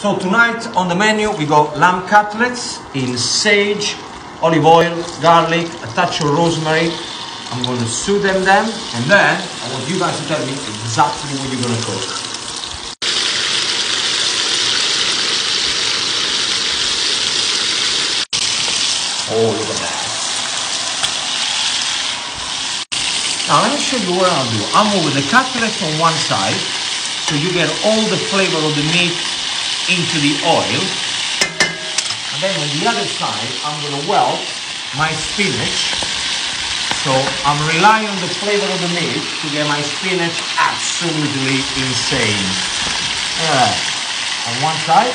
So tonight on the menu we got lamb cutlets in sage, olive oil, garlic, a touch of rosemary. I'm going to sew them then, and then I want you guys to tell me exactly what you're going to cook. Oh, look at that. Now let me show you what I'll do. I'll move the cutlets on one side so you get all the flavor of the meat into the oil. And then on the other side, I'm gonna welt my spinach. So I'm relying on the flavor of the meat to get my spinach absolutely insane. Alright, on one side,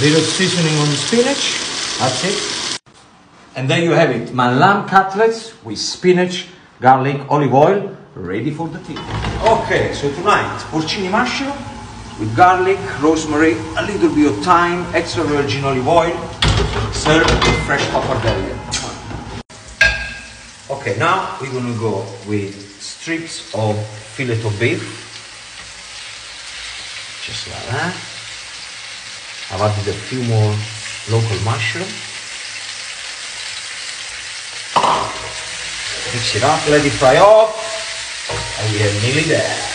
little seasoning on the spinach. That's it. And there you have it, my lamb cutlets with spinach, garlic, olive oil, ready for the tea. Okay, so tonight, porcini mushroom with garlic, rosemary, a little bit of thyme, extra virgin olive oil, served with fresh pappardelle. Okay, now we're gonna go with strips of fillet of beef. Just like that. I've added a few more local mushroom. Mix it up, let it fry up, and we are nearly there.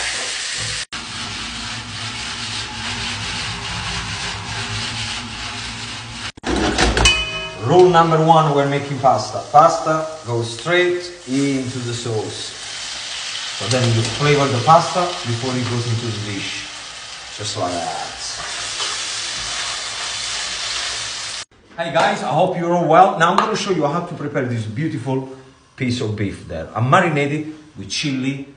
Rule number one when making pasta. Pasta goes straight into the sauce. So then you flavor the pasta before it goes into the dish. Just like that. Hi guys, I hope you're all well. Now I'm going to show you how to prepare this beautiful piece of beef there. I'm marinated with chili,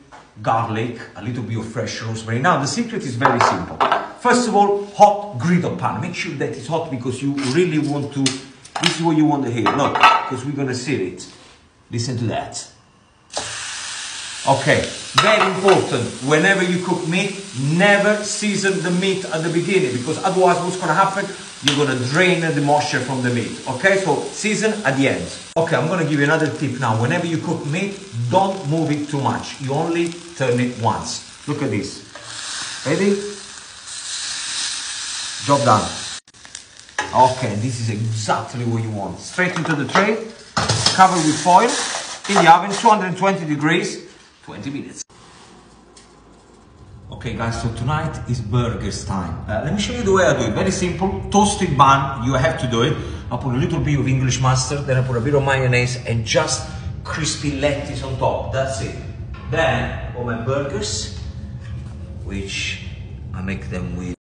garlic, a little bit of fresh rosemary. Now the secret is very simple. First of all, hot griddle pan. Make sure that it's hot because you really want to, this is what you want to hear. Look, because we're going to sear it. Listen to that. Okay, very important. Whenever you cook meat, never season the meat at the beginning because otherwise what's going to happen? You're going to drain the moisture from the meat. Okay, so season at the end. Okay, I'm going to give you another tip now. Whenever you cook meat, don't move it too much. You only turn it once. Look at this. Ready? Job done. Okay, this is exactly what you want. Straight into the tray, cover with foil, in the oven, 220 degrees, 20 minutes. Okay guys, so tonight is burgers time. Uh, let me show you the way I do it. Very simple, toasted bun, you have to do it. I put a little bit of English mustard, then I put a bit of mayonnaise and just crispy lettuce on top. That's it. Then, all my burgers, which I make them with